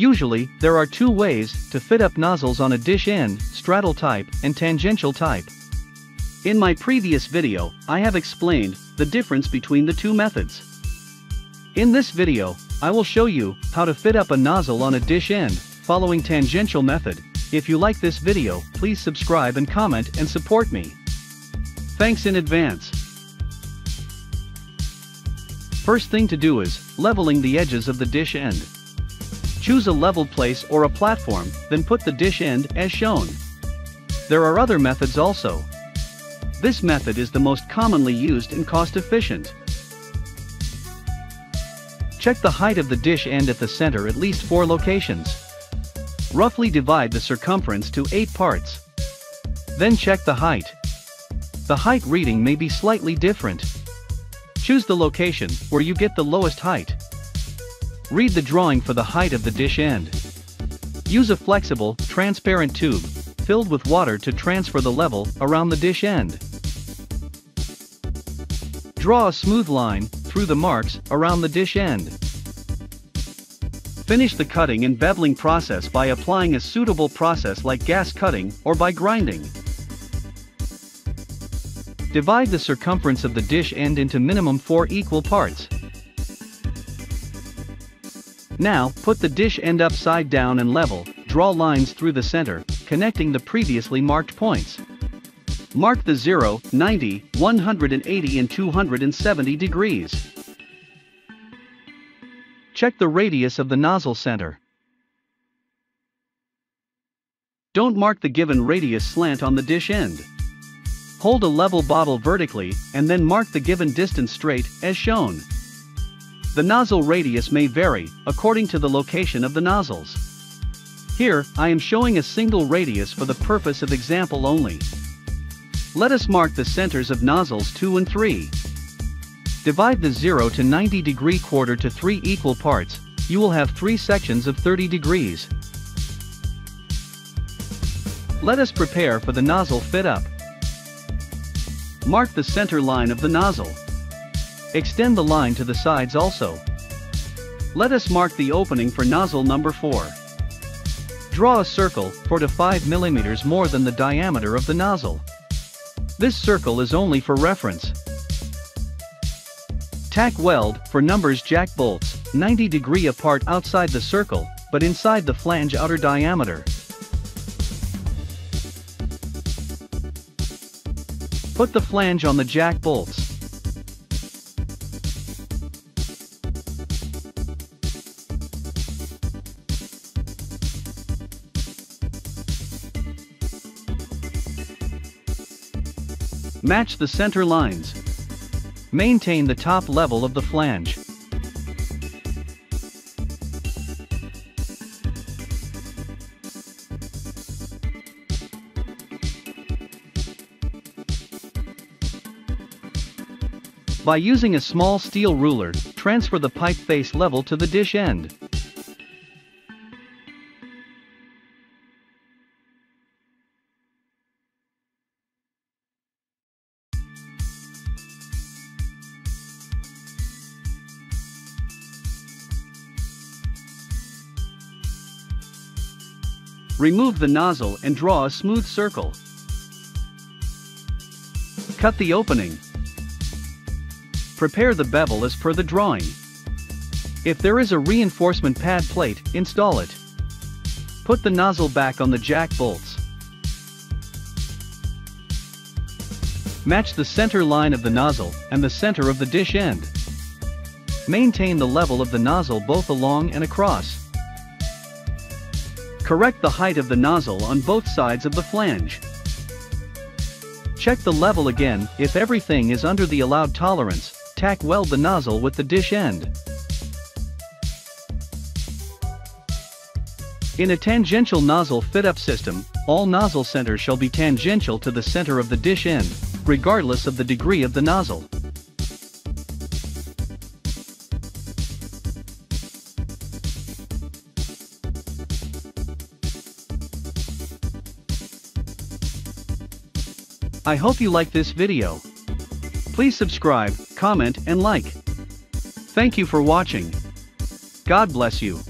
Usually, there are two ways to fit up nozzles on a dish end, straddle type and tangential type. In my previous video, I have explained the difference between the two methods. In this video, I will show you how to fit up a nozzle on a dish end, following tangential method. If you like this video, please subscribe and comment and support me. Thanks in advance. First thing to do is, leveling the edges of the dish end. Choose a leveled place or a platform, then put the dish end as shown. There are other methods also. This method is the most commonly used and cost efficient. Check the height of the dish end at the center at least 4 locations. Roughly divide the circumference to 8 parts. Then check the height. The height reading may be slightly different. Choose the location where you get the lowest height. Read the drawing for the height of the dish end. Use a flexible, transparent tube, filled with water to transfer the level around the dish end. Draw a smooth line through the marks around the dish end. Finish the cutting and beveling process by applying a suitable process like gas cutting or by grinding. Divide the circumference of the dish end into minimum 4 equal parts. Now, put the dish end upside down and level, draw lines through the center, connecting the previously marked points. Mark the 0, 90, 180 and 270 degrees. Check the radius of the nozzle center. Don't mark the given radius slant on the dish end. Hold a level bottle vertically and then mark the given distance straight, as shown. The nozzle radius may vary, according to the location of the nozzles. Here, I am showing a single radius for the purpose of example only. Let us mark the centers of nozzles 2 and 3. Divide the 0 to 90 degree quarter to 3 equal parts, you will have 3 sections of 30 degrees. Let us prepare for the nozzle fit up. Mark the center line of the nozzle. Extend the line to the sides also. Let us mark the opening four nozzle number 4. Draw a circle 4 to 5 millimeters more than the diameter of the nozzle. This circle is only for reference. Tack weld for numbers jack bolts 90 degree apart outside the circle, but inside the flange outer diameter. Put the flange on the jack bolts. Match the center lines. Maintain the top level of the flange. By using a small steel ruler, transfer the pipe face level to the dish end. Remove the nozzle and draw a smooth circle. Cut the opening. Prepare the bevel as per the drawing. If there is a reinforcement pad plate, install it. Put the nozzle back on the jack bolts. Match the center line of the nozzle and the center of the dish end. Maintain the level of the nozzle both along and across. Correct the height of the nozzle on both sides of the flange. Check the level again, if everything is under the allowed tolerance, tack weld the nozzle with the dish end. In a tangential nozzle fit-up system, all nozzle centers shall be tangential to the center of the dish end, regardless of the degree of the nozzle. I hope you like this video. Please subscribe, comment and like. Thank you for watching. God bless you.